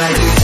I do.